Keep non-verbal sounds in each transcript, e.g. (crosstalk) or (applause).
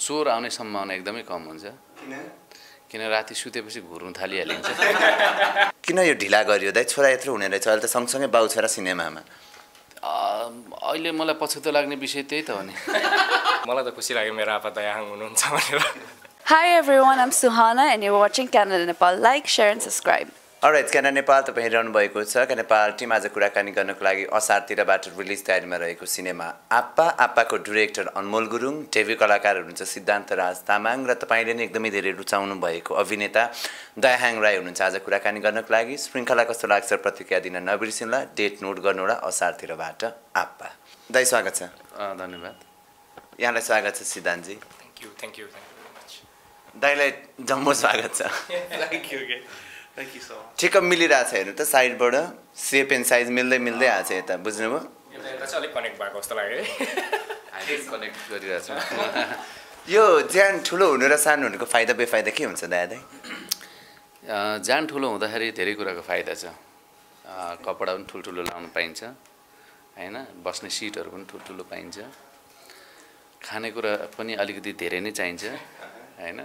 चोर आउने सम्भावना एकदमै कम हुन्छ। किन? किन राति सुतेपछि घुर्नु थालिहालिन्छ? (laughs) किन यो ढिला गरियो? दाइ छोरा यत्रो हुने रहेछ। अहिले त सँगसँगै बाउ छोरा सिनेमामा। अ, अहिले मलाई पछुतो लाग्ने विषय त्यही त हो नि। (laughs) मलाई त खुसी लाग्यो मेरो आपा दयाहाङ हुनुहुन्छ भनेर। Hi everyone, I'm Suhana and you're watching Canada Nepal. Like, share and subscribe. Alright क्याना Nepal तपाईँ हेरिरहनु भएको छ। क्याना नेपाल टिम आज कुराकानी गर्नको लागि असारतिरबाट रिलिज तयारीमा रहेको सिनेमा आप्पा आप्पाको डिरेक्टर अनमोल गुरुङ टेभी कलाकार हुनुहुन्छ सिद्धान्त राज तामाङ र तपाईँले नै एकदमै धेरै रुचाउनु भएको अभिनेता दयाहाङ राई हुनुहुन्छ आज कुराकानी गर्नको लागि। श्रृङ्खला कस्तो लाग्छ प्रतिक्रिया दिन नबिर्सिनुला डेट नोट गर्नुहोला असारतिरबाट। आप्पा दाइ स्वागत छ। धन्यवाद। यहाँलाई स्वागत छ Siddhantji thank you thank you दाइलाई jumbo स्वागत छ। (laughs) ठिक्क मिलिरहेको छ हेर्नु त साइडबाट। सेप एन्ड साइज मिल्दै मिल्दै आएको छ यता बुझ्नुभयो? यता यता चाहिँ अलिक कनेक्ट भएको जस्तो लाग्यो है। हामी कनेक्ट गरिरहेछौँ। (laughs) यो ज्यान ठुलो हुनु र सानो हुनुको फाइदा बेफाइदा के हुन्छ दाइ दाइ अ, जान ठुलो हुँदाखेरि धेरै कुराको फाइदा छ। अ, कपडा पनि ठुल्ठुलो लाउनु पाइन्छ होइन? बस्ने सिटहरू पनि ठुल्ठुलो पाइन्छ। खानेकुरा पनि अलिकति धेरै नै चाहिन्छ होइन?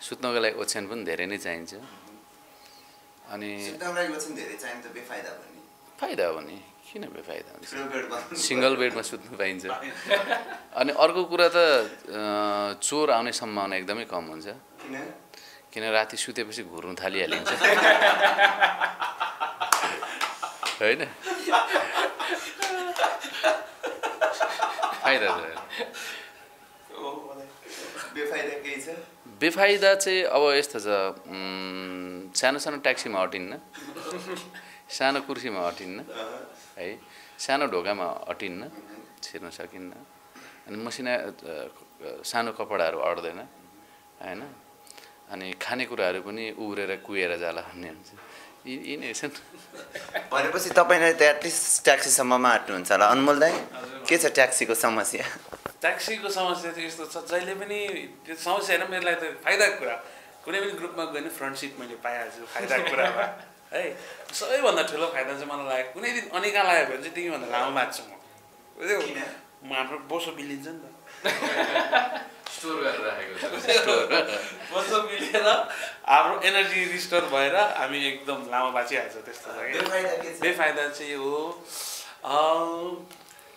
सुत्नको लागि ओछ्यान पनि धेरै नै चाहिन्छ। अनि फाइदा हो नि? किन बेफाइदा हुन्छ? सिङ्गल बेडमा सुत्नु पाइन्छ। अनि अर्को कुरा त चोर आउने सम्भावना एकदमै कम हुन्छ। किन? किन राति सुतेपछि घुर्नु थालिहालिन्छ। होइन? फाइदा छ। बेफाइदा चाहिँ अब यस्तो छ सानो सानो ट्याक्सीमा अटिन्न। सानो कुर्सीमा अटिन्न है सानो ढोकामा अटिन्न छिर्न सकिन्न। अनि मसिना सानो कपडाहरू अट्दैन होइन? अनि खानेकुराहरू पनि उब्रेर कुहेर जाला भन्ने हुन्छ। यी यी नै छन् भनेपछि तपाईँले एटलिस्ट ट्याक्सीसम्ममा आँट्नुहुन्छ होला। अनमोल दाइ के छ ट्याक्सीको समस्या? ट्याक्सीको समस्या चाहिँ यस्तो छ जहिले पनि त्यो समस्या होइन मेरो लागि त फाइदाको कुरा। कुनै पनि ग्रुपमा गयो भने फ्रन्ट सिट मैले पाइहाल्छु फाइदाको कुरामा है सबैभन्दा ठुलो फाइदा चाहिँ मलाई लाग्यो कुनै दिन अनिका लाग्यो भने चाहिँ तिमीभन्दा लामो बाँच्छु म। बुझ्यौ? म हाम्रो बोसो मिलिन्छ नि त। स्टोर गरेर राखेको बोसो मिलेर हाम्रो एनर्जी रिस्टोर भएर हामी एकदम लामो बाँचिहाल्छ त्यस्तो छ कि बेफाइदा चाहिँ यो हो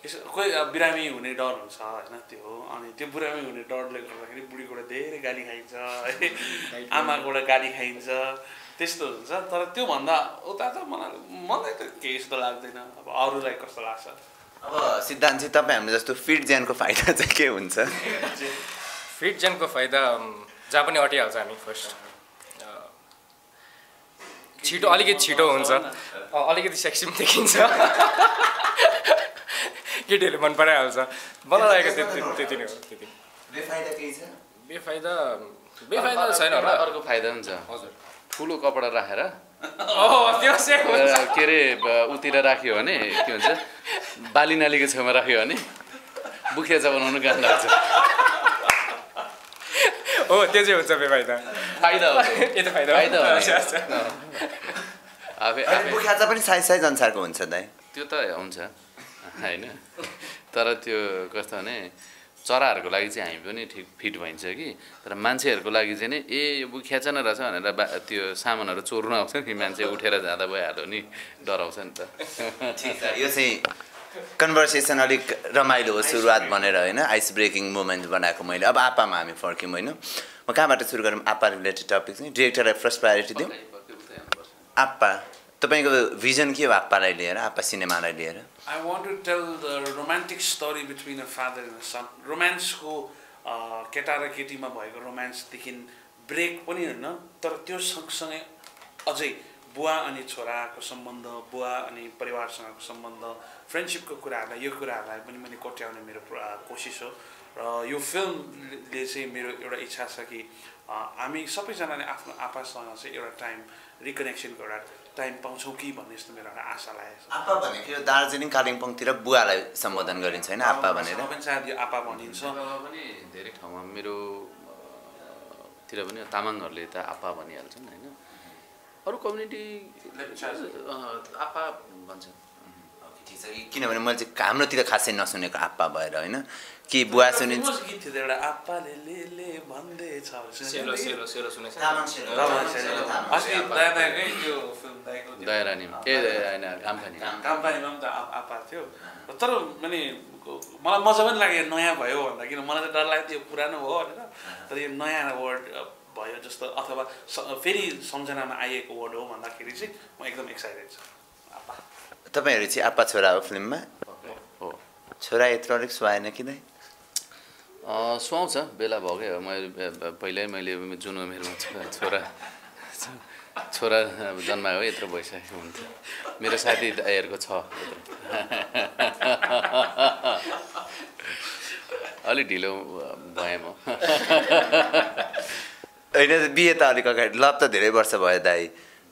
यसो कोही अब बिरामी हुने डर हुन्छ होइन त्यो हो। अनि त्यो बिरामी हुने डरले गर्दाखेरि बुढीबाट धेरै गाली खाइन्छ है। (laughs) आमाबाट गाली खाइन्छ त्यस्तो हुन्छ। तर त्योभन्दा उता त मलाई मलाई त केही जस्तो लाग्दैन। अब अरूलाई कस्तो लाग्छ? अब सिद्धान्तजी तपाईँ हाम्रो जस्तो फिट ज्यानको फाइदा चाहिँ के हुन्छ? फिट जेनको फाइदा जहाँ पनि अटिहाल्छ हामी फर्स्ट छिटो अलिकति छिटो हुन्छ। अ, अलिकति सेक्सी पनि देखिन्छ। (laughs) केटीहरूले मन पराइहाल्छ। मलाई लागेको त्यति त्यति नै हो त्यति। बेफाइदा बेफाइदा छैन होला। अर्को फाइदा पनि छ हजुर। ठुलो कपडा राखेर। (laughs) हुन्छ के अरे उतिर राख्यो भने के भन्छ बाली नालीको छेउमा राख्यो भने बुखिया चाहिँ बनाउनु गाह्रो लाग्छ। (laughs) हो त्यो चाहिँ हुन्छ बेफाइदा। फाइदा हो। यो (laughs) त फाइदा। आफै बुखाचा पनि साइज साइज अनुसारको हुन्छ दाइ। त्यो त हुन्छ। होइन? तर त्यो कस्तो भने चराहरूको लागि चाहिँ हामी पनि ठिक फिट भइन्छ कि? तर मान्छेहरूको लागि चाहिँ नि ए यो बुखिया चाहिँ रहेछ भनेर बा त्यो सामानहरू चोर्नु आउँछ नि मान्छे उठेर जाँदा भइहाल्यो नि डराउँछ नि त। यो चाहिँ कन्भर्सेसन अलिक रमाइलो हो सुरुवात भनेर होइन? आइस ब्रेकिङ मोमेन्ट बनाएको मैले। अब आप्पामा हामी फर्क्यौँ होइन? म कहाँबाट सुरु गरौँ? आप्पा रिलेटेड टपिक चाहिँ डिरेक्टरलाई फर्स्ट प्रायोरिटी दिउँ? आप्पा तपाईँको भिजन के हो आप्पालाई लिएर आप्पा सिनेमालाई लिएर want to tell the romantic story between a father and a son. रोमान्सको केटा र केटीमा भएको रोमान्सदेखि ब्रेक पनि होइन तर त्यो सँगसँगै अझै बुवा अनि छोराको सम्बन्ध बुवा अनि परिवारसँगको सम्बन्ध फ्रेन्डसिपको कुराहरूलाई यो कुराहरूलाई पनि मैले कोट्याउने मेरो कोसिस हो र यो फिल्मले चाहिँ मेरो एउटा इच्छा छ कि अ, हामी सबैजनाले आफ्नो आपासँग चाहिँ एउटा टाइम रिकनेक्सनको एउटा टाइम पाउँछौँ कि भन्ने जस्तो मेरो एउटा आशा लागेको छ। आप्पा भनेको यो दार्जिलिङ कालिम्पोङतिर बुवालाई सम्बोधन गरिन्छ होइन आप्पा भनेर? पनि सायद यो आपा भनिन्छ। पनि धेरै ठाउँमा मेरो अ, तिर पनि तामाङहरूले त आप्पा भनिहाल्छन् होइन। अरू कम्युनिटी। आप्पा भन्छन्। किनभने मैले चाहिँ हाम्रोतिर खासै नसुनेको आप्पा भएर होइन? कि बुवा आप्पा। थियो। तर माने मलाई मजा पनि लाग्यो नयाँ भयो भन्दा। किन मलाई त डर लाग्यो त्यो पुरानो हो भनेर। तर यो नयाँ वर्ड भयो जस्तो अथवा फेरि सम्झनामा आइएको वर्ड हो भन्दाखेरि चाहिँ म एकदम एक्साइटेड छु। आप्पा तपाईँहरू चाहिँ आप्पा छोरा हो फिल्ममा हो छोरा यत्रो अलिक सुहाएन कि नै सुहाउँछ बेला भएकै हो मैले पहिल्यै मैले जुन उमेरमा छोरा छोरा छोरा अब जन्मायो यत्रो भइसकेको हुन्थ्यो मेरो साथी दाइहरूको छ अलिक ढिलो भएँ म होइन बिहे त अलिक अगाडि लभ त धेरै वर्ष भयो दाइ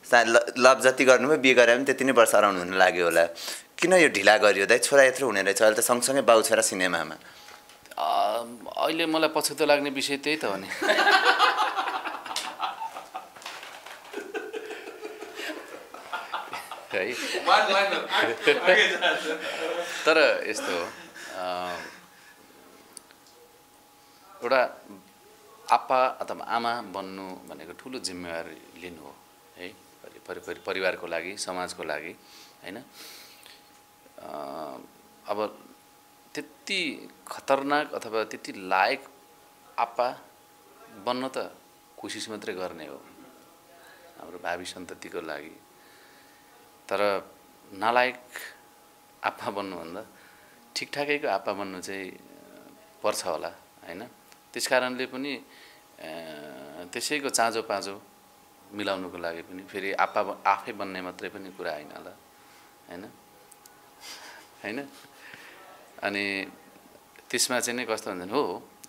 सा ल- लभ जति गर्नुभयो बिहे गरे पनि त्यति नै वर्ष अराउन्ड हुन लाग्यो होला। किन यो ढिला गरियो दाइ? छोरा यत्रो हुने रहेछ अहिले त सँगसँगै बाउ छोरा सिनेमामा। अहिले मलाई पछुतो लाग्ने विषय त्यही त हो नि। (laughs) तर यस्तो हो एउटा आप्पा अथवा आमा बन्नु भनेको ठुलो जिम्मेवारी लिनु है। परि- परि- परि- परिवारको लागि समाजको लागि होइन? अब त्यति खतरनाक अथवा त्यति लायक आप्पा बन्न त कोसिस मात्रै गर्ने हो हाम्रो भावी सन्ततिको लागि। तर नालायक आप्पा बन्नुभन्दा ठिकठाकैको आप्पा बन्नु चाहिँ पर्छ होला होइन? त्यस कारणले पनि त्यसैको चाँजो पाँजो मिलाउनुको लागि पनि फेरि आप्पा आफै बन्ने मात्रै पनि कुरा होइन होला होइन? होइन? अनि त्यसमा चाहिँ नि कस्तो हुन्छ हो?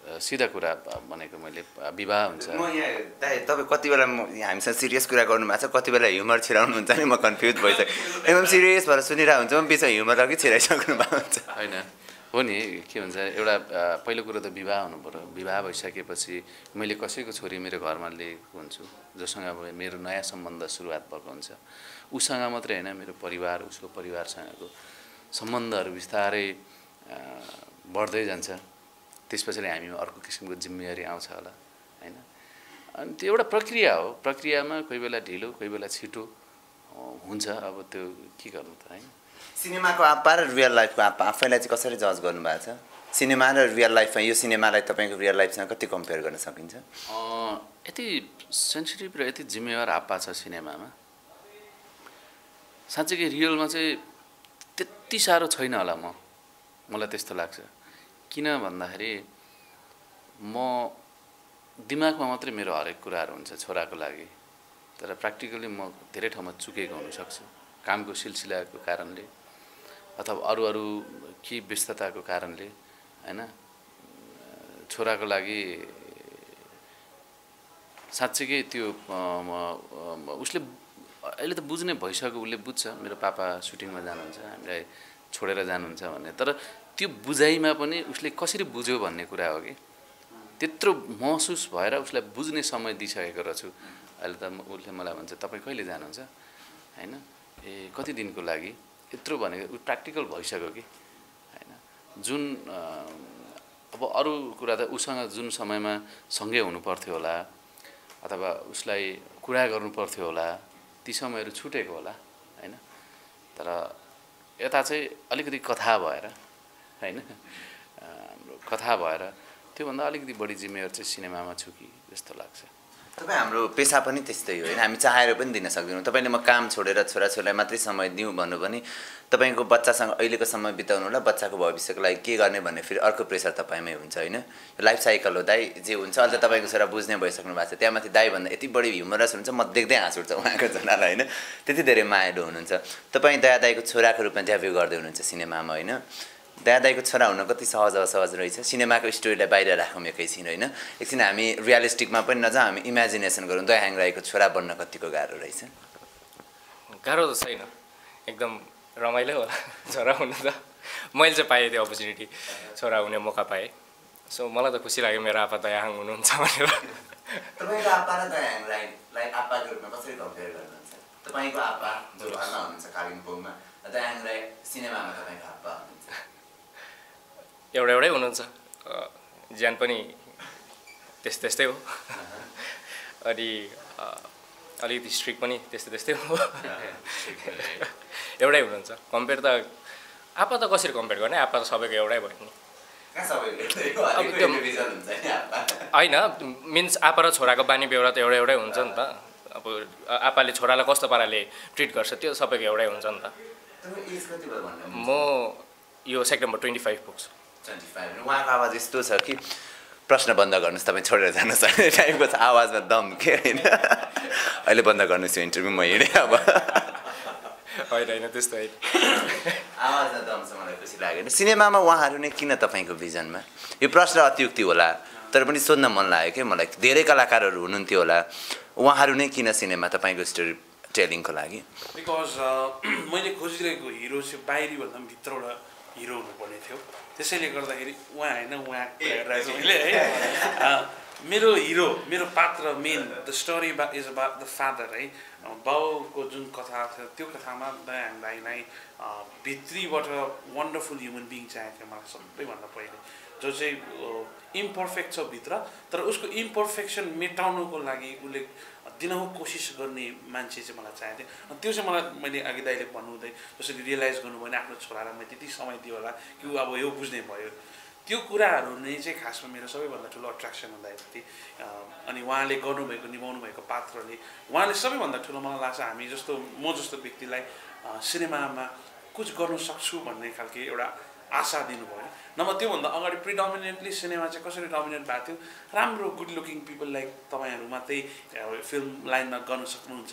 सिधा कुरा भनेको मैले विवाह हुन्छ। म यहाँ दाइ तपाईँ कति बेला म हामीसँग सिरियस कुरा गर्नु भएको छ? कति बेला ह्युमर छिराउनुहुन्छ नि म कन्फ्युज भइसकेँ। एकदम सिरियस भएर सुनिरहेको हुन्छ म बिचमा ह्युमर अघि छिराइसक्नु भएको हुन्छ। होइन। हो नि के भन्छ एउटा पहिलो कुरो त विवाह हुनु पऱ्यो विवाह भइसकेपछि मैले कसैको छोरी मेरो घरमा लिएको हुन्छु जोसँग अब मेरो नयाँ सम्बन्ध सुरुवात भएको हुन्छ। उसँग मात्रै होइन मेरो परिवार उसको परिवारसँगको सम्बन्धहरू बिस्तारै बढ्दै जान्छ। त्यस पछाडि हामीमा अर्को किसिमको जिम्मेवारी आउँछ होला होइन? अनि त्यो एउटा प्रक्रिया हो। प्रक्रियामा कोही बेला ढिलो कोही बेला छिटो हुन्छ। अब त्यो के गर्नु त होइन? सिनेमाको आप्पा र रियल लाइफको आप्पा आफैलाई चाहिँ कसरी जज गर्नुभएको छ? सिनेमा र रियल लाइफमा यो सिनेमालाई तपाईँको रियल लाइफसँग कति कम्पेयर गर्न सकिन्छ? यति सेन्सिटिभ र यति जिम्मेवार आप्पा छ सिनेमामा। साँच्चै रियलमा चाहिँ त्यति साह्रो छैन होला म। मलाई त्यस्तो लाग्छ। किन भन्दाखेरि म दिमागमा मात्रै मेरो हरेक कुराहरू हुन्छ छोराको लागि। तर प्र्याक्टिकली म धेरै ठाउँमा चुकेको हुनसक्छु। कामको सिलसिलाको कारणले। अथवा अरू अरू के व्यस्तताको कारणले होइन? छोराको लागि साँच्चीकै त्यो उसले अहिले त बुझ्ने भइसक्यो उसले बुझ्छ। मेरो पापा सुटिङमा जानुहुन्छ हामीलाई छोडेर जानुहुन्छ भन्ने। तर त्यो बुझाइमा पनि उसले कसरी बुझ्यो भन्ने कुरा हो कि? त्यत्रो महसुस भएर उसलाई बुझ्ने समय दिइसकेको रहेछु। अहिले त उसले मलाई भन्छ तपाईँ कहिले जानुहुन्छ? होइन? ए कति दिनको लागि? यत्रो भनेको प्र्याक्टिकल भइसक्यो कि? होइन। जुन अब अरू कुरा त उसँग जुन समयमा सँगै हुनु पर्थ्यो होला अथवा उसलाई कुरा गर्नु पर्थ्यो होला ती समयहरू छुटेको होला होइन? तर यता चाहिँ अलिकति कथा भएर होइन? हाम्रो कथा भएर त्योभन्दा अलिकति बढी जिम्मेवार चाहिँ सिनेमामा छु कि जस्तो लाग्छ। तपाईँ हाम्रो पेसा पनि त्यस्तै हो होइन? हामी चाहेर पनि दिन सक्दैनौँ। तपाईँले म काम छोडेर छोराछोरीलाई मात्रै समय दिउँ भन्नु पनि तपाईँको बच्चासँग अहिलेको समय बिताउनुलाई बच्चाको भविष्यको लागि के गर्ने भन्ने फेरि अर्को प्रेसर तपाईँमै हुन्छ होइन? लाइफ साइकल हो दाइ जे हुन्छ। अहिले त तपाईँको छोरा बुझ्ने भइसक्नु भएको छ। त्यहाँमाथि दाइभन्दा यति बढी ह्युमरस हुन्छ म देख्दै हाँस उठ्छ उहाँको छोरालाई होइन? त्यति धेरै मायालु हुनुहुन्छ। तपाईँ दया दाइको छोराको रूपमा डेब्यु गर्दै हुनुहुन्छ सिनेमामा होइन? दया दाइको छोरा हुन कति सहज असहज रहेछ। सिनेमाको स्टोरीलाई बाहिर राखौँ एकैछिन होइन। एकछिन हामी रियलिस्टिकमा पनि नजाउँ हामी इमेजिनेसन गरौँ। दयाहाङ राईको छोरा बन्न कतिको गाह्रो रहेछ? गाह्रो त छैन। एकदम रमाइलो होला। (laughs) छोरा हुनु त मैले चाहिँ पाएँ त्यो अपर्च्युनिटी छोरा हुने मौका पाएँ। सो मलाई त खुसी लाग्यो मेरो आपा दयाहाङ हुनुहुन्छ भनेर। तपाईँको आप्पा र दयाहाङ राईलाई आप्पाको रूपमा कसरी कम्पेयर गर्नुहुन्छ? तपाईँको आप्पा जो घरमा हुनुहुन्छ कालिम्पोङमा दायाङ राई सिनेमामा तपाईँको आप्पा हुनुहुन्छ। एउटा एउटै हुनुहुन्छ ज्यान पनि त्यस्तै त्यस्तै हो। अनि अलिकति स्ट्रिक पनि त्यस्तै त्यस्तै हो। एउटै हुनुहुन्छ। कम्पेयर त आप्पा त कसरी कम्पेयर गर्ने? आप्पा त सबैको एउटै भयो नि। अब त्यो- होइन मिन्स आप्पा र छोराको बानी बेहोरा त एउटै एउटै हुन्छ नि त। अब आप्पाले छोरालाई कस्तो पाराले ट्रिट गर्छ त्यो सबैको एउटै हुन्छ नि त। म यो सेप्टेम्बर ट्वेन्टी फाइभ पुग्छु। ट्वेन्टी फाइभ उहाँको आवाज यस्तो छ कि प्रश्न बन्द गर्नुहोस् तपाईँ छोडेर जानुहोस्। भन्ने टाइपको छ आवाजमा दम के होइन अहिले बन्द गर्नुहोस् यो इन्टरभ्यू म हिँडेँ अब। होइन होइन त्यस्तो होइन आवाजमा दम छ मलाई खुसी लागेन। सिनेमामा उहाँहरू नै किन तपाईँको भिजनमा यो प्रश्न अत्युक्ति होला तर पनि सोध्न मन लाग्यो कि? मलाई धेरै कलाकारहरू हुनुहुन्थ्यो होला। उहाँहरू नै किन सिनेमा तपाईँको स्टोरी टेलिङको लागि? बिकज (clears throat) मैले खोजिरहेको हिरो चाहिँ बाहिरीभन्दा पनि भित्रबाट हिरो हुनुपर्ने थियो। त्यसैले गर्दाखेरि उहाँ होइन उहाँ मैले है। मेरो हिरो मेरो पात्र मेन द स्टोरी बा इज अबाउट द फादर है। बाउको जुन कथा थियो त्यो कथामा दयाङ दाईलाई भित्रीबाट वन्डरफुल ह्युमन बिङ चाहिएको थियो मलाई सबैभन्दा पहिले। जो चाहिँ इम्पर्फेक्ट छ भित्र तर उसको इम्पर्फेक्सन मेटाउनुको लागि उसले दिनहुँ कोसिस गर्ने मान्छे चाहिँ मलाई चाहिएको थियो अनि त्यो चाहिँ मलाई मैले अघि दाइले भन्नुहुँदै जसरी रियलाइज गर्नुभयो भने आफ्नो छोरालाई मैले त्यति समय दियो होला कि ऊ अब यो बुझ्ने भयो। त्यो कुराहरू नै चाहिँ खासमा मेरो सबैभन्दा ठुलो अट्र्याक्सन हुँदाखेरि अनि उहाँले गर्नुभएको निभाउनु भएको पात्रले उहाँले सबैभन्दा ठुलो मलाई लाग्छ हामी जस्तो म जस्तो व्यक्तिलाई सिनेमामा कुछ गर्न सक्छु भन्ने खालके एउटा आशा दिनुभयो। नभए त्योभन्दा अगाडि प्रिडोमिनेन्टली सिनेमा चाहिँ कसरी डोमिनेट भएको थियो? राम्रो गुड लुकिङ पिपल लाइक तपाईँहरू मात्रै फिल्म लाइनमा गर्न सक्नुहुन्छ।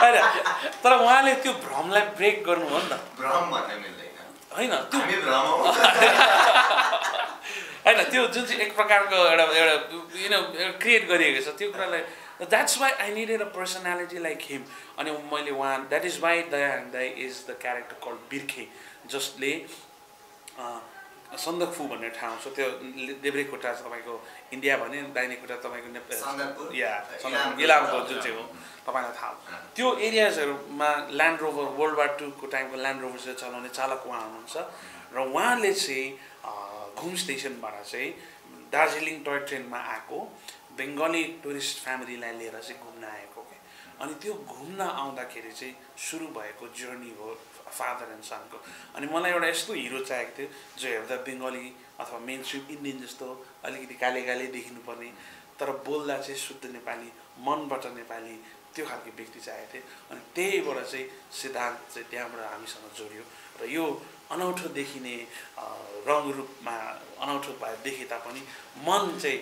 होइन तर उहाँले त्यो भ्रमलाई ब्रेक गर्नुभयो नि त। भ्रम होइन त्यो हौ। (laughs) होइन त्यो जुन चाहिँ एक प्रकारको एउटा एउटा यु नो क्रिएट गरिएको छ त्यो कुरालाई that's why I needed a personality like him अनि मैले उहाँ द्याट इज वाइ दयाङ दाई is the character called Birkhe जसले सन्दकफू भन्ने ठाउँ छ। त्यो देब्रेकोटा छ तपाईँको इन्डिया भने दाहिने खुट्टा तपाईँको? नेपाल या इलामको। जुन चाहिँ हो तपाईँलाई थाहा त्यो एरियाजहरूमा ल्यान्ड रोभर वर्ल्ड वार टूको टाइमको ल्यान्ड रोभर चाहिँ चलाउने चालक उहाँ हुनुहुन्छ। र उहाँले चाहिँ घुम स्टेसनबाट चाहिँ दार्जिलिङ टोय ट्रेनमा आएको। बेङ्गली टुरिस्ट फ्यामिलीलाई लिएर चाहिँ घुम्न आएको के। अनि त्यो घुम्न आउँदाखेरि चाहिँ सुरु भएको जर्नी हो फादर एन्ड सनको। अनि मलाई एउटा यस्तो हिरो चाहिएको थियो जो हेर्दा बेङ्गली अथवा मेन स्ट्रिम इन्डियन जस्तो अलिकति काले काले देखिनुपर्ने तर बोल्दा चाहिँ शुद्ध नेपाली मनबाट नेपाली त्यो खालको व्यक्ति चाहिएको थियो। अनि त्यहीबाट चाहिँ सिद्धान्त चाहिँ त्यहाँबाट हामीसँग जोडियो। र यो अनौठो देखिने रङ रूपमा अनौठो भए देखे तापनि मन चाहिँ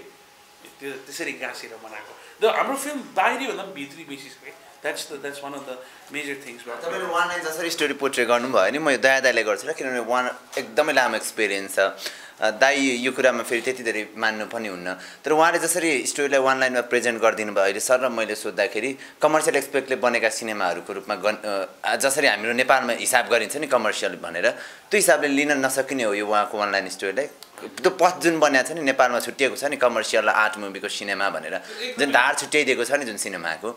त्यो त्यसरी गाँसेर बनाएको र हाम्रो फिल्म बाहिरीभन्दा पनि भित्री बेसी छ that's the that's one of the major things तपाईँले वान लाइन जसरी स्टोरी पोर्ट्रे गर्नुभयो नि म यो दया दाईले गर्छु र किनभने वान एकदमै लामो एक्सपिरियन्स छ। दाई यो कुरामा फेरि त्यति धेरै मान्नु पनि हुन्न। तर उहाँले जसरी स्टोरीलाई वान लाइनमा प्रेजेन्ट गरिदिनु भयो अहिले सर र मैले सोद्धाखेरि कमर्सियल एक्सपेक्टले बनेका सिनेमाहरूको रूपमा गन जसरी हाम्रो नेपालमा हिसाब गरिन्छ नि कमर्सियल भनेर त्यो हिसाबले लिन नसकिने हो यो उहाँको वान लाइन स्टोरीलाई। त्यो पथ जुन बनिएको छ नि नेपालमा छुट्टिएको छ नि कमर्सियल आर्ट मुभीको सिनेमा भनेर जुन धार छुट्याइदिएको छ नि जुन सिनेमाको।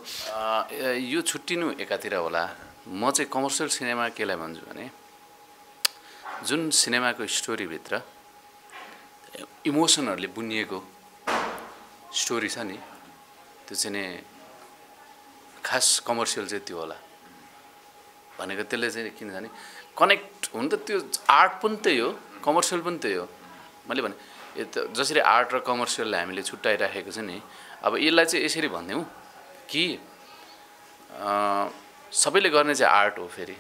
यो छुट्टिनु एकातिर होला। म चाहिँ कमर्सियल सिनेमा केलाई भन्छु भने जुन सिनेमाको स्टोरीभित्र इमोसनहरूले बुनिएको स्टोरी छ नि त्यो चाहिँ नि खास कमर्सियल चाहिँ त्यो होला। भनेको त्यसले चाहिँ किन भने कनेक्ट हुन त त्यो आर्ट पनि त्यही हो कमर्सियल पनि त्यही हो। मैले भने यो त जसरी आर्ट र कमर्सियललाई हामीले छुट्याइराखेको छ नि अब यसलाई चाहिँ यसरी भनिदिउँ कि सबैले गर्ने चाहिँ आर्ट हो फेरि।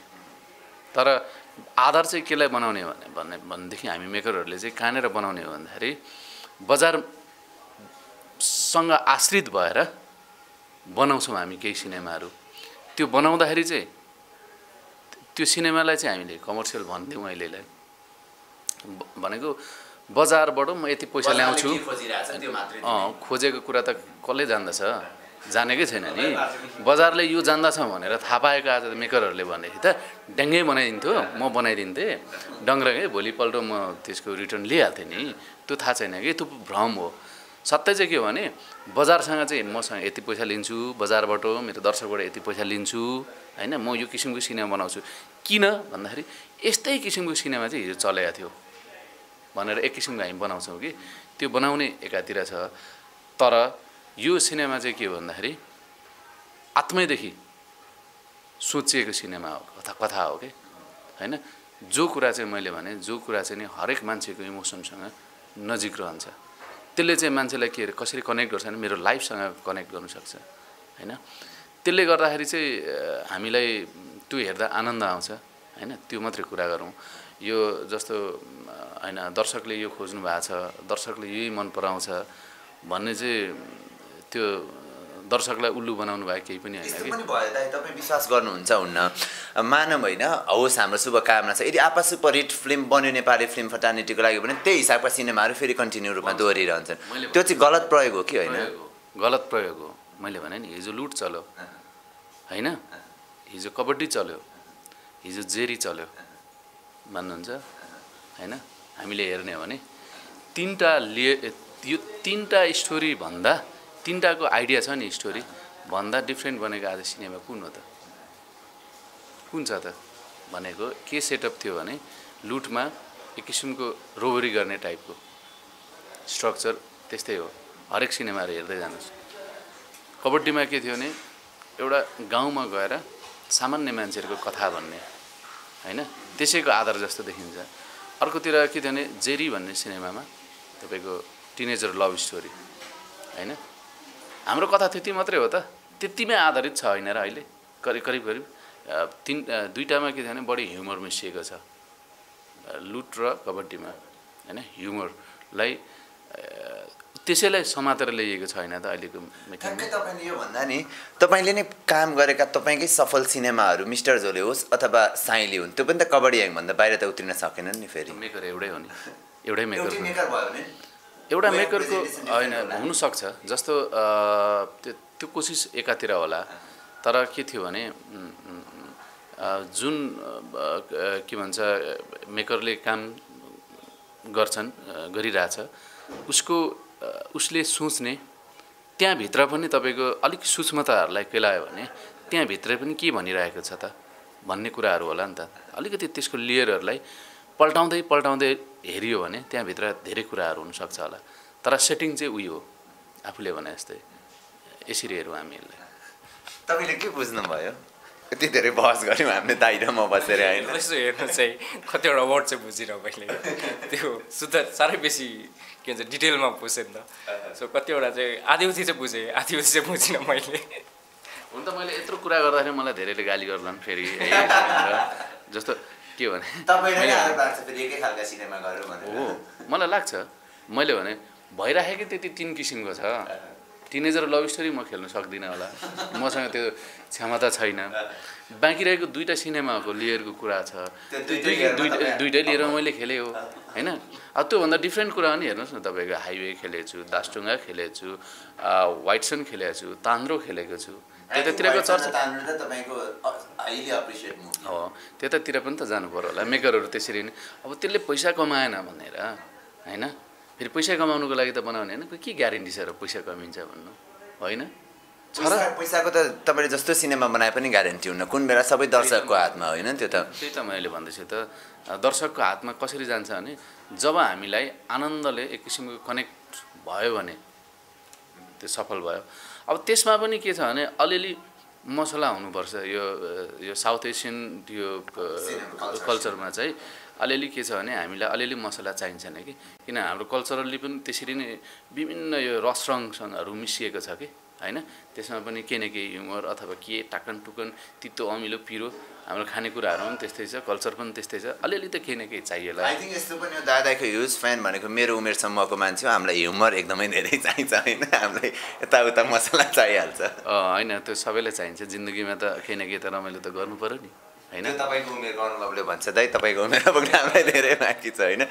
तर आधार चाहिँ केलाई बनाउने भने भन्ने भनेदेखि हामी मेकरहरूले चाहिँ कहाँनिर बनाउने हो भन्दाखेरि बजारसँग आश्रित भएर बनाउँछौँ हामी केही सिनेमाहरू। त्यो बनाउँदाखेरि चाहिँ त्यो सिनेमालाई चाहिँ हामीले कमर्सियल भनिदिउँ अहिलेलाई। भनेको बजारबाट म यति पैसा ल्याउँछु। अँ खोजेको कुरा त कसले जान्दछ? जानेकै छैन नि। बजारले यो जान्दछ भनेर थाहा पाएको आज मेकरहरूले भनेदेखि त। ड्याङ्गै बनाइदिन्थ्यो म बनाइदिन्थेँ। डङ्ग्रगै भोलिपल्ट म त्यसको रिटर्न लिइहाल्थेँ नि। त्यो थाहा छैन कि त्यो भ्रम हो। सत्य चाहिँ के हो भने बजारसँग चाहिँ मसँग यति पैसा लिन्छु बजारबाट मेरो दर्शकबाट यति पैसा लिन्छु होइन? म यो किसिमको सिनेमा बनाउँछु। किन भन्दाखेरि यस्तै किसिमको सिनेमा चाहिँ हिजो चलेको थियो। भनेर एक किसिमको हामी बनाउँछौँ कि। त्यो बनाउने एकातिर छ। तर यो सिनेमा चाहिँ के भन्दाखेरि आत्मैदेखि सोचिएको सिनेमा हो कथा कथा हो कि? होइन? जो कुरा चाहिँ मैले भने जो कुरा चाहिँ नि हरेक मान्छेको इमोसनसँग नजिक रहन्छ। त्यसले चाहिँ मान्छेलाई के अरे कसरी कनेक्ट गर्छ भने मेरो लाइफसँग कनेक्ट गर्नु सक्छ। होइन? त्यसले गर्दाखेरि चाहिँ हामीलाई त्यो हेर्दा आनन्द आउँछ। होइन? त्यो मात्रै कुरा गरौँ। यो जस्तो होइन दर्शकले यो खोज्नु भएको छ दर्शकले यही मन पराउँछ भन्ने चाहिँ त्यो दर्शकलाई उल्लु बनाउनु भएको केही पनि होइन पनि भयो दाइ तपाईँ विश्वास गर्नुहुन्छ हुन्न। मानव होइन होस् हाम्रो शुभकामना छ। यदि आपा सुपर हिट फिल्म बन्यो नेपाली फिल्म फटानिटीको लागि भने त्यही हिसाबको सिनेमाहरू फेरि कन्टिन्यू रूपमा दोहोरिरहन्छन् त्यो चाहिँ गलत प्रयोग हो कि होइन। गलत प्रयोग हो। मैले भने नि हिजो लुट चल्यो। होइन? हिजो कबड्डी चल्यो। हिजो जेरी चल्यो। मान्नुहुन्छ? होइन? हामीले हेर्ने हो भने तिनवटा लिए यो तिनवटा स्टोरी भन्दा तिनवटाको आइडिया छ नि स्टोरी। भन्दा डिफ्रेन्ट बनेको आज सिनेमा कुन हो त? कुन छ त? भनेको के सेटअप थियो भने लुटमा एक किसिमको रोबरी गर्ने टाइपको स्ट्रक्चर त्यस्तै हो। हरेक सिनेमाहरू हेर्दै जानुहोस्। कबड्डीमा के थियो भने एउटा गाउँमा गएर सामान्य मान्छेहरूको कथा भन्ने होइन? त्यसैको आधार जस्तो देखिन्छ। अर्कोतिर के थियो भने जेरी भन्ने सिनेमामा तपाईँको टिनेजर लभ स्टोरी होइन? हाम्रो कथा त्यति मात्रै हो त। त्यतिमै आधारित छ होइन र अहिले? करिब करिब करिब तिन दुइटामा के थियो भने बढी ह्युमर मिसिएको छ। लुट र कबड्डीमा होइन? ह्युमरलाई त्यसैलाई समातेर ल्याइएको छ होइन त अहिलेको ठ्याक्कै तपाईँले यो भन्दा नि तपाईँले नै काम गरेका तपाईँकै सफल सिनेमाहरू मिस्टर झोले होस् अथवा साइली हुन् त्यो पनि त कबड्डी भन्दा बाहिर त उत्रिन सकेनन् नि फेरि। मेकर एउटै हो नि। एउटै मेकर भयो भने? एउटा मेकरको होइन। हुनसक्छ। जस्तो त्यो त्यो कोसिस एकातिर होला। तर के थियो भने जुन के भन्छ मेकरले काम गर्छन् गरिरहेछ उसको उसले सोच्ने त्यहाँभित्र पनि तपाईँको अलिक सूक्ष्मताहरूलाई केलायो भने त्यहाँभित्र पनि के भनिरहेको छ त? भन्ने कुराहरू होला नि त। अलिकति त्यसको लेयरहरूलाई पल्टाउँदै पल्टाउँदै हेरियो भने त्यहाँभित्र धेरै कुराहरू हुनसक्छ होला। तर सेटिङ चाहिँ उयो हो। आफूले भने जस्तै यसरी हेरौँ हामीहरूलाई। तपाईँले के बुझ्नुभयो? यति धेरै बहस गऱ्यौँ हामीले दाइ र म बसेर (laughs) होइन? यसो हेर्नु चाहिँ कतिवटा वर्ड चाहिँ बुझिनँ मैले। त्यो शुद्ध साह्रै बेसी के भन्छ डिटेलमा बुझेँ नि त। सो कतिवटा चाहिँ आधिउधी चाहिँ बुझेँ आधिउधी चाहिँ बुझिनँ मैले। हुन त मैले यत्रो कुरा गर्दाखेरि मलाई धेरैले गाली गर्लान् फेरि। (laughs) जस्तो के भने? मलाई लाग्छ मैले भने भइराखेकै त्यति तिन किसिमको छ। टिनेजर लभ स्टोरी म खेल्न सक्दिनँ होला। मसँग त्यो क्षमता छैन। बाँकी रहेको दुईवटा सिनेमाको लेयरको कुरा छ। दुइटै लिएर मैले खेलेँ हो। होइन? अब त्योभन्दा डिफ्रेन्ट कुरा पनि हेर्नुहोस् न तपाईँको हाइवे खेलेको छु दासटुङ्गा खेलेको छु वाइटसन खेलेको छु तान्द्रो खेलेको छु। त्यतातिरको चर्चा हो त्यतातिर पनि त जानु पर्यो होला। मेकरहरू त्यसरी नै अब त्यसले पैसा कमाएन भनेर होइन? फेरि पैसा कमाउनुको लागि त बनाउने होइन? के ग्यारेन्टी छ र पैसा कमिन्छ भन्नु? होइन? छ र पैसा- पैसाको त तपाईँले जस्तो सिनेमा बनाए पनि ग्यारेन्टी हुन्न। कुन बेला सबै दर्शकको हातमा होइन त्यो त। त्यही त मैले भन्दैछु त। दर्शकको हातमा कसरी जान्छ भने जब हामीलाई आनन्दले एक किसिमको कनेक्ट भयो भने त्यो सफल भयो अब त्यसमा पनि के छ भने अलिअलि मसला हुनुपर्छ। यो यो साउथ एसियन यो कल्चरमा चाहिँ अलिअलि के छ भने हामीलाई अलिअलि मसला चाहिन्छ नि कि। किन हाम्रो कल्चरली पनि त्यसरी नै विभिन्न यो रसरङसँगहरू मिसिएको छ कि। होइन? त्यसमा पनि केही न केही ह्युमर अथवा के टाकन टुकन तितो अमिलो पिरो हाम्रो खानेकुराहरू पनि त्यस्तै छ कल्चर पनि त्यस्तै छ। अलिअलि त केही न केही चाहिएला आई थिङ्क यस्तो पनि हो दादाको ह्युज फ्यान भनेको मेरो उमेर समूहको मान्छे हो हामीलाई ह्युमर एकदमै धेरै चाहिन्छ होइन? हामीलाई यताउता मसला चाहिहाल्छ। होइन त्यो सबैलाई चाहिन्छ। जिन्दगीमा त केही न केही त रमाइलो त गर्नु पऱ्यो नि होइन? तपाईँको उमेरको अनुभवले भन्छ दाइ तपाईँको उमेर अब हामीलाई धेरै बाँकी छ होइन?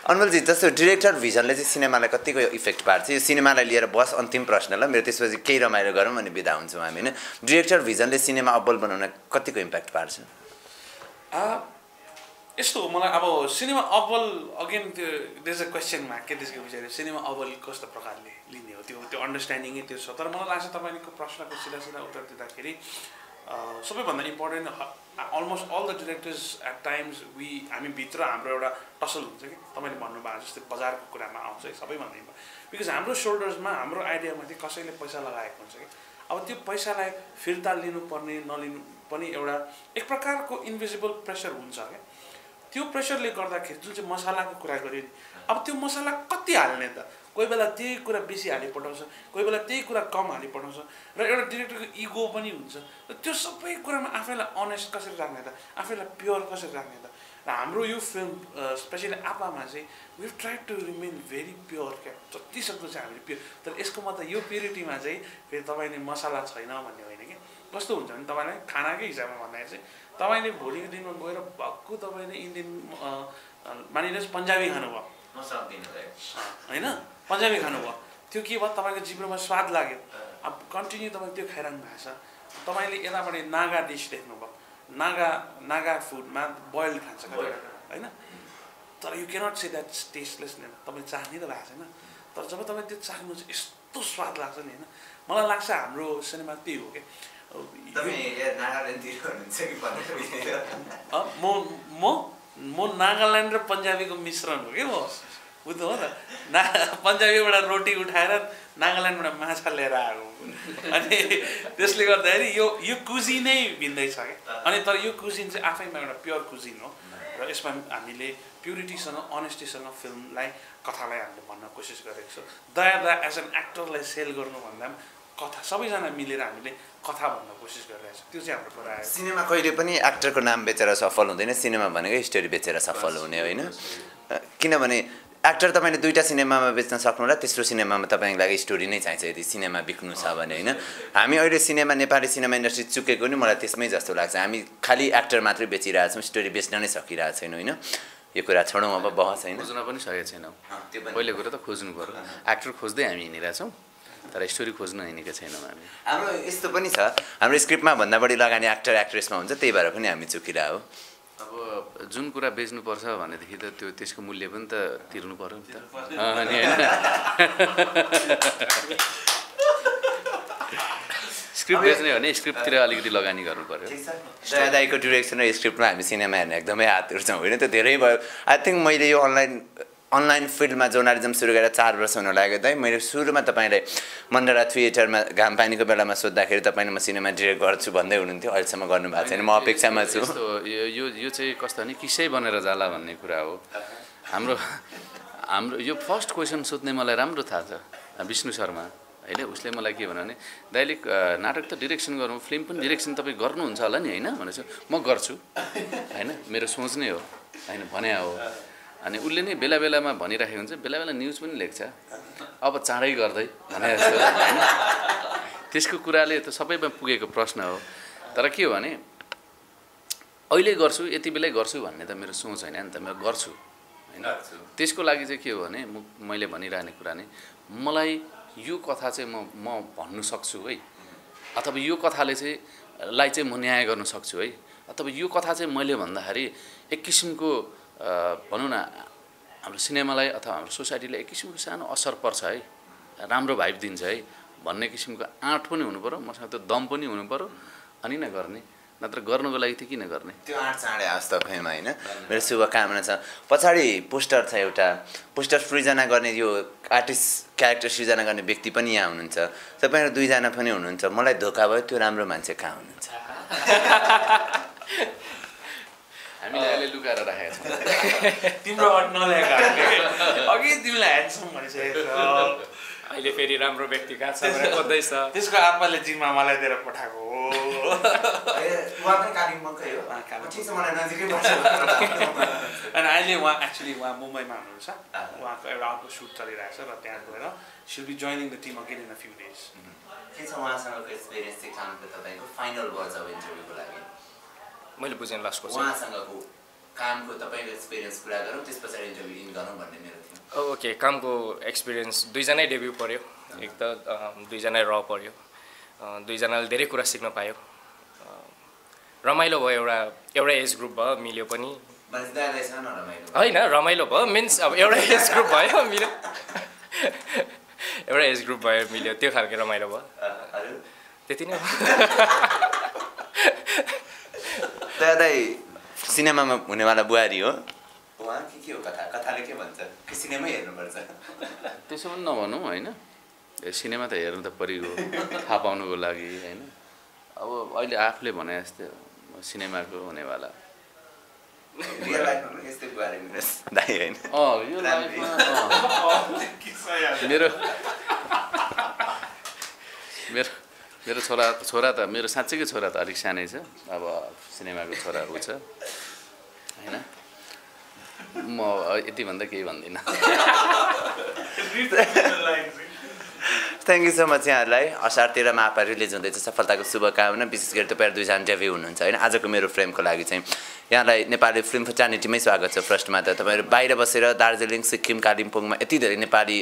अनमोलजी जस्तो डिरेक्टर भिजनले चाहिँ सिनेमालाई कतिको इफेक्ट पार्छ? यो सिनेमालाई लिएर बस अन्तिम प्रश्न ल मेरो त्यसपछि केही रमाइलो गरौँ अनि बिदा हुन्छौँ हामी होइन? डिरेक्टर भिजनले सिनेमा अब्बल बनाउन कतिको इम्प्याक्ट पार्छ? यस्तो हो मलाई अब सिनेमा अब्बल अगेन त्यो देज अ क्वेसन मार्क के त्यसको विषयमा सिनेमा अब्बल कस्तो प्रकारले लिने हो? त्यो त्यो अन्डरस्ट्यान्डिङै त्यो छ। तर मलाई लाग्छ तपाईँको प्रश्नको सिधा सिधा उत्तर दिँदाखेरि सबैभन्दा important almost all the directors at times we हामी भित्र हाम्रो एउटा टसल हुन्छ कि? तपाईँले भन्नुभएको जस्तै बजारको कुरामा आउँछ है सबैभन्दा बिकज हाम्रो सोल्डर्समा हाम्रो आइडियामाथि कसैले पैसा लगाएको हुन्छ कि? अब त्यो पैसालाई फिर्ता लिनुपर्ने नलिनु पनि एउटा एक प्रकारको इन्भिजिबल प्रेसर हुन्छ क्या त्यो प्रेसरले गर्दाखेरि जुन चाहिँ मसलाको कुरा गऱ्यो नि अब त्यो मसला कति हाल्ने त? कोही बेला त्यही कुरा बेसी हालिपठाउँछ कोही बेला त्यही कुरा कम हालिपठाउँछ र एउटा डिरेक्टरको इगो पनि हुन्छ। र त्यो सबै कुरामा आफैलाई अनेस्ट कसरी राख्ने त? आफैलाई प्योर कसरी राख्ने त? र हाम्रो यो फिल्म स्पेसली आपामा चाहिँ we try to remain very pure क्या। जति सक्दो चाहिँ हामीले प्योर तर यसको मतलब यो प्युरिटीमा चाहिँ फेरि तपाईँले मसला छैन भन्ने होइन। कस्तो हुन्छ भने तपाईँलाई खानाकै हिसाबमा भन्दाखेरि चाहिँ तपाईँले भोलिको दिनमा गएर भक्कु तपाईँले इन्डियन मानिलिनुहोस् पन्जाबी खानुभयो। होइन? पन्जाबी खानुभयो। त्यो के भयो? तपाईँको जिब्रोमा स्वाद लाग्यो। अब कन्टिन्यू तपाईँ त्यो खाइरहनु भएको छ। तपाईँले यतापट्टि नागा डिस देख्नुभयो। नागा नागा फुडमा बोइल्ड खान्छ। होइन? तर you cannot say that tasteless नै तपाईँ चाख्नै त भएको छैन। तर जब तपाईँ त्यो चाख्नु चाहिँ यस्तो स्वाद लाग्छ नि होइन? मलाई लाग्छ हाम्रो सिनेमा त्यही हो क्या म म म नागाल्यान्ड र पन्जाबीको मिश्रण हो कि म बुझ्नु हो त ना पन्जाबीबाट रोटी उठाएर नागाल्यान्डबाट माछा लिएर आएको अनि त्यसले गर्दाखेरि यो यो कुजिनै भिन्दै छ क्या अनि तर यो कुजिन चाहिँ आफैमा एउटा प्योर कुजिन हो र यसमा हामीले प्युरिटीसँग अनेस्टीसँग फिल्मलाई कथालाई हामीले भन्न कोसिस गरेको छौँ दया दया एज एन एक्टरलाई सेल गर्नुभन्दा पनि कथा सबैजना मिलेर हामीले कथा भन्न कोसिस गरिरहेको छौँ त्यो चाहिँ हाम्रो कुरा आयो सिनेमा कहिले पनि एक्टरको नाम बेचेर सफल हुँदैन सिनेमा भनेकै स्टोरी बेचेर सफल हुने होइन। किनभने एक्टर तपाईँले दुईवटा सिनेमामा बेच्न सक्नुहुला तेस्रो सिनेमामा तपाईँको लागि स्टोरी नै चाहिन्छ यदि सिनेमा बिक्नु छ भने होइन। हामी अहिले सिनेमा नेपाली सिनेमा इन्डस्ट्री चुकेको नि मलाई त्यसमै जस्तो लाग्छ। हामी खालि एक्टर मात्रै बेचिरहेछौँ स्टोरी बेच्न नै सकिरहेको छैनौँ होइन। यो कुरा छोडौँ अब बहस होइन। खोज्न पनि सकेको छैनौँ। पहिलो कुरो त खोज्नु पऱ्यो एक्टर खोज्दै हामी हिँडिरहेछौँ। तर स्टोरी खोज्न हिँडेको छैनौँ हामी हाम्रो यस्तो पनि छ। हाम्रो स्क्रिप्टमा भन्दा बढी लगानी एक्टर एक्ट्रेसमा हुन्छ त्यही भएर पनि हामी चुकिरह हो। अब जुन कुरा बेच्नुपर्छ भनेदेखि त त्यो त्यसको मूल्य पनि त तिर्नु पऱ्यो नि त। स्क्रिप्ट बेच्ने हो भने स्क्रिप्टतिर अलिकति लगानी गर्नु पऱ्यो दया दाईको डिरेक्सन र स्क्रिप्टमा हामी सिनेमा हेर्न एकदमै हात उठ्छौँ। होइन त्यो धेरै भयो। आई थिङ्क मैले यो अनलाइन अनलाइन फिल्डमा जर्नालिजम सुरु गरेर चार वर्ष हुन लाग्यो दाइ। मैले सुरुमा तपाईँलाई मन्डला थिएटरमा घाम पानीको बेलामा सोद्धाखेरि तपाईँले म सिनेमा डिरेक्ट गर्छु भन्दै हुनुहुन्थ्यो। अहिलेसम्म गर्नुभएको छैन। म अपेक्षामा छु। यो यो चाहिँ कस्तो भने किसै बनेर जाला भन्ने कुरा हो। हाम्रो हाम्रो यो फर्स्ट क्वेसन सोध्ने मलाई राम्रो थाहा छ विष्णु शर्मा। होइन उसले मलाई के भन्यो भने दाइले नाटक त डिरेक्सन गरौँ फिल्म पनि डिरेक्सन तपाईँ गर्नुहुन्छ होला नि होइन? भनेपछि म गर्छु। होइन मेरो सोच नै हो। होइन भने हो। अनि उसले नै बेला बेलामा भनिराखेको हुन्छ बेला बेला न्युज पनि लेख्छ। अब चाँडै गर्दै भने जस्तो होइन? त्यसको कुराले त सबैमा पुगेको प्रश्न हो। तर के हो भने अहिले गर्छु यति बेलै गर्छु भन्ने त मेरो सोच होइन नि त म गर्छु होइन? त्यसको लागि चाहिँ के हो भने म मैले भनिरहने कुरा नै मलाई यो कथा चाहिँ म म भन्नु सक्छु है? अथवा यो कथाले चाहिँ लाई चाहिँ म न्याय गर्न सक्छु है? अथवा यो कथा चाहिँ मैले भन्दाखेरि एक किसिमको भनौँ न हाम्रो सिनेमालाई अथवा हाम्रो सोसाइटीलाई एक किसिमको सानो असर पर्छ है। राम्रो भाइब दिन्छ है। भन्ने किसिमको आँट पनि हुनु पऱ्यो मसँग त्यो दम पनि हुनु पऱ्यो अनि नै गर्ने। नत्र गर्नुको लागि चाहिँ किन गर्ने? त्यो आँट चाँडै आओस् तपाईँमा होइन? मेरो शुभकामना छ। पछाडि पोस्टर छ एउटा। पोस्टर सृजना गर्ने यो आर्टिस्ट क्यारेक्टर सृजना गर्ने व्यक्ति पनि यहाँ हुनुहुन्छ। तपाईँहरू दुईजना पनि हुनुहुन्छ। मलाई धोका भयो त्यो राम्रो मान्छे कहाँ हुनुहुन्छ? (laughs) लुकाएर राखेका छौँ। (laughs) तिम्रो अट नल्याएको। अघि तिमीलाई ह्यान्डसम भनिसकेको छ। अहिले फेरि राम्रो व्यक्ति कहाँ छ खोज्दैछ। त्यसको आप्पाले जिम्मा मलाई दिएर पठाएको हो। उहाँ पनि कालिम्पोङकै हो? उहाँ कालिम्पोङ। ठिक छ मलाई नजिकै पर्छ अनि अहिले उहाँ एक्चुली उहाँ मुम्बईमा हुनुहुन्छ। उहाँको एउटा अर्को सुट चलिरहेको छ र त्यहाँ गएर सिल be joining the team again in a few days के छ उहाँसँगको एक्सपिरियन्स चाहिँ कामको तपाईँको फाइनल वर्ष अब इन्टरभ्यूको लागि? मैले बुझेँ उहाँसँगको कामको तपाईँको एक्सपिरियन्स कुरा गरौँ त्यस पछाडि इन्टरभ्यू इन गरौँ भन्ने मेरो थियो। ओके कामको एक्सपिरियन्स दुईजनै डेब्यू पऱ्यो एक त दुईजनै र पऱ्यो दुईजनाले धेरै कुरा सिक्न पायो। रमाइलो भयो एउटा एउटा एज ग्रुप भयो मिल्यो पनि। होइन रमाइलो भयो मिन्स अब एउटा एज ग्रुप भयो मिल्यो। एउटा एज ग्रुप भयो मिल्यो। त्यो खालको रमाइलो भयो। त्यति नै सिनेमामा हुनेवाला बुहारी हो उहाँ के के हो कथा कथाले के भन्छ कि सिनेमै हेर्नुपर्छ त्यसो पनि नभनौँ होइन सिनेमा त हेर्नु त परिगयो थाहा पाउनुको लागि होइन अब अहिले आफूले भने जस्तै हो, सिनेमाको हुनेवाला रियल लाइफमा पनि यस्तै बुहारी मिलोस् दाइ होइन अँ यो लाइफमा अँ। मेरो मेरो मेरो छोरा छोरा त मेरो साँच्चैकै छोरा त अलिक सानै छ। अब सिनेमाको छोरा ऊ छ। होइन? म यति भन्दा केही भन्दिनँ। थ्याङ्क यू सो मच यहाँहरूलाई। असार तेह्र मापा रिलिज हुँदैछ सफलताको शुभकामना विशेष गरी तपाईँहरू दुईजना डेभ्यू हुनुहुन्छ होइन? आजको मेरो फ्रेमको लागि चाहिँ यहाँलाई नेपाली फिल्म फ्रेटर्निटीमै स्वागत छ फर्स्टमा त तपाईँहरू बाहिर बसेर दार्जिलिङ सिक्किम कालिम्पोङमा यति धेरै नेपाली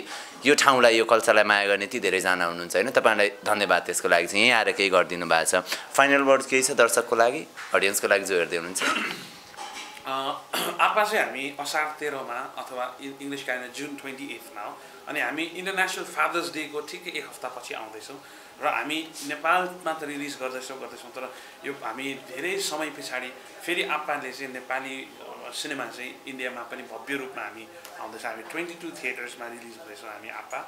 यो ठाउँलाई यो कल्चरलाई माया गर्ने यति धेरैजना हुनुहुन्छ होइन? तपाईँलाई धन्यवाद त्यसको लागि चाहिँ यहीँ आएर केही गरिदिनु भएको छ। फाइनल वर्ड केही छ दर्शकको लागि? अडियन्सको लागि जो हेर्दै हुनुहुन्छ अँ, आपा चाहिँ हामी असार तेह्रमा अथवा इङ्ग्लिस क्यालेन्डर जुन ट्वेन्टी एथमा अनि हामी इन्टरनेसनल फादर्स डेको ठिकै एक हप्तापछि आउँदैछौँ। र हामी नेपालमा त रिलिज गर्दैछौँ गर्दैछौँ तर यो हामी धेरै समय पछाडि फेरि आप्पाले चाहिँ नेपाली सिनेमा चाहिँ इन्डियामा पनि भव्य रूपमा हामी आउँदैछ। हामी ट्वेन्टी टू थिएटर्समा रिलिज हुँदैछौँ हामी आप्पा।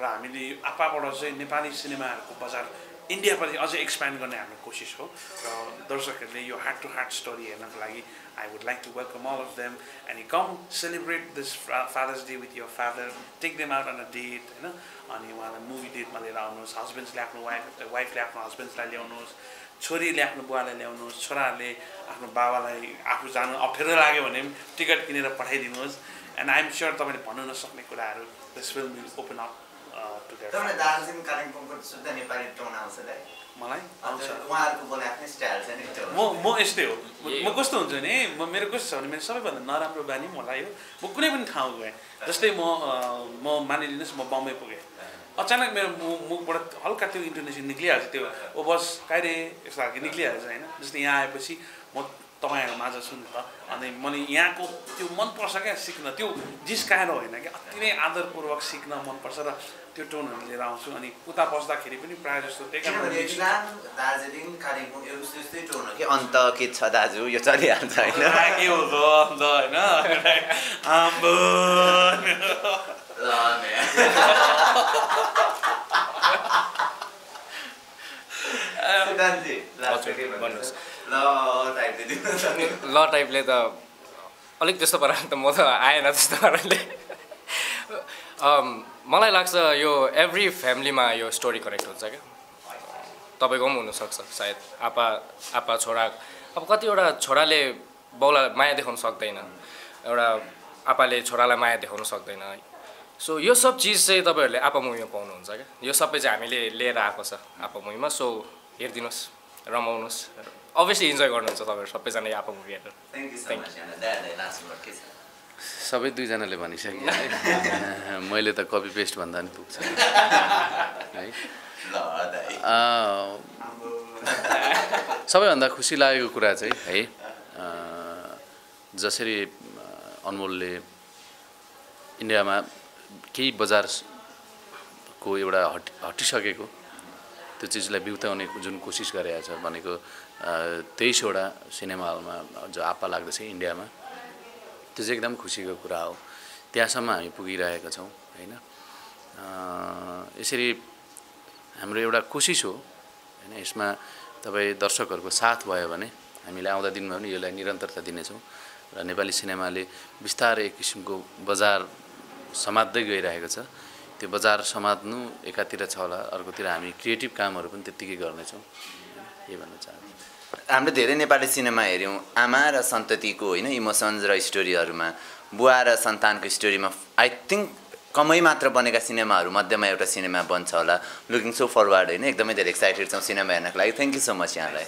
र हामीले आप्पाबाट चाहिँ नेपाली सिनेमाहरूको बजार इन्डियापछि अझै एक्सप्यान्ड गर्ने हाम्रो कोसिस हो। र दर्शकहरूले यो हार्ट टु हार्ट स्टोरी हेर्नको लागि I would like to welcome all of them and you come celebrate this father's day with your father take them out on a date होइन अनि उहाँलाई मुभी डेटमा लिएर आउनुहोस् हस्बेन्ड्सले आफ्नो वाइफ वाइफले आफ्नो हस्बेन्ड्सलाई ल्याउनुहोस् छोरीले आफ्नो बुवालाई ल्याउनुहोस् छोराहरूले आफ्नो बाबालाई आफू जानु अप्ठ्यारो लाग्यो भने पनि टिकट किनेर पठाइदिनुहोस् एन्ड आइएम स्योर तपाईँले भन्नु नसक्ने कुराहरू this film will open up to Darjeeling कालिम्पोङको शुद्ध नेपाली टोन आउँछ मलाई? आउँछ। उहाँहरूको बोले आफ्नै स्टाइल छ नि त्यो म म यस्तै हो। म- कस्तो हुन्छ भने म मेरो कस्तो छ भने मेरो सबैभन्दा नराम्रो बानी मलाई हो। म कुनै पनि ठाउँ गएँ। जस्तै म म मानिलिनुहोस् म बम्बई पुगेँ। अचानक मेरो मु मुखबाट हल्का त्यो इन्टरनेसन निक्लिहाल्छ त्यो। ओ बस कहिले यस्तो खालको निक्लिहाल्छ होइन? जस्तै यहाँ आएपछि म तपाईँहरू माझ छु नि त। अनि मैले यहाँको त्यो मनपर्छ क्या सिक्न। त्यो जिस्काएर होइन क्या। अति नै आदरपूर्वक सिक्न मनपर्छ र त्यो टोनहरू लिएर आउँछु। अनि उता बस्दाखेरि पनि प्रायः जस्तो त्यही दार्जिलिङ कालिम्पोङ यो उस्तै उस्तै टोन हो कि। अन्त के छ दाजु? यो चलिहाल्छ होइन। के हो त अन्त होइन। आम्बो (laughs) के? भन्नुहोस्। ल टाइपले त। अलिक त्यस्तो पाराले त म त आएन त्यस्तो पाराले। मलाई लाग्छ यो एभ्री फ्यामिलीमा यो स्टोरी कनेक्ट हुन्छ क्या? तपाईँको पनि हुनसक्छ सायद। आपा आपा छोरा। अब कतिवटा छोराले बाउलाई माया देखाउन सक्दैन। एउटा आपाले छोरालाई माया देखाउन सक्दैन। है सो यो सब चिज चाहिँ तपाईँहरूले आपा मुभीमा पाउनुहुन्छ क्या? यो सबै चाहिँ हामीले लिएर आएको छ आपा मुभीमा सो हेरिदिनुहोस् रमाउनुहोस्। अभियसली इन्जोय गर्नुहुन्छ तपाईँहरू सबैजना यो आपा मुभी हेरेर? सबै दुईजनाले भनिसकेँ है। (laughs) मैले त कपी पेस्ट भन्दा पनि पुग्छ। (laughs) है। ल दाइ। अँ, सबैभन्दा खुसी लागेको कुरा चाहिँ है अँ, जसरी अनमोलले इन्डियामा केही बजारको एउटा हट हटिसकेको त्यो चिजलाई बिउताउने जुन कोसिस गरेको छ भनेको तेइसवटा सिनेमा हलमा जो आप्पा लाग्दछ इन्डियामा। त्यो चाहिँ एकदम खुसीको कुरा हो। त्यहाँसम्म हामी पुगिरहेका छौँ होइन? यसरी हाम्रो एउटा कोसिस हो होइन? यसमा तपाईँ दर्शकहरूको साथ भयो भने हामीले आउँदा दिनमा पनि यसलाई निरन्तरता दिनेछौँ र नेपाली सिनेमाले बिस्तारै एक किसिमको बजार समात्दै गइरहेको छ। त्यो बजार समात्नु एकातिर छ होला अर्कोतिर हामी क्रिएटिभ कामहरू पनि त्यत्तिकै गर्नेछौँ। यही भन्न चाहन्छु। हामीले धेरै नेपाली सिनेमा हेऱ्यौँ। आमा र सन्ततिको होइन इमोसन्स र स्टोरीहरूमा बुवा र सन्तानको स्टोरीमा आई थिङ्क कमै मात्र बनेका सिनेमाहरू मध्येमा एउटा सिनेमा बन्छ होला। लुकिङ सो फरवर्ड होइन एकदमै धेरै एक्साइटेड छौँ सिनेमा हेर्नको लागि। थ्याङ्क यू सो मच यहाँलाई।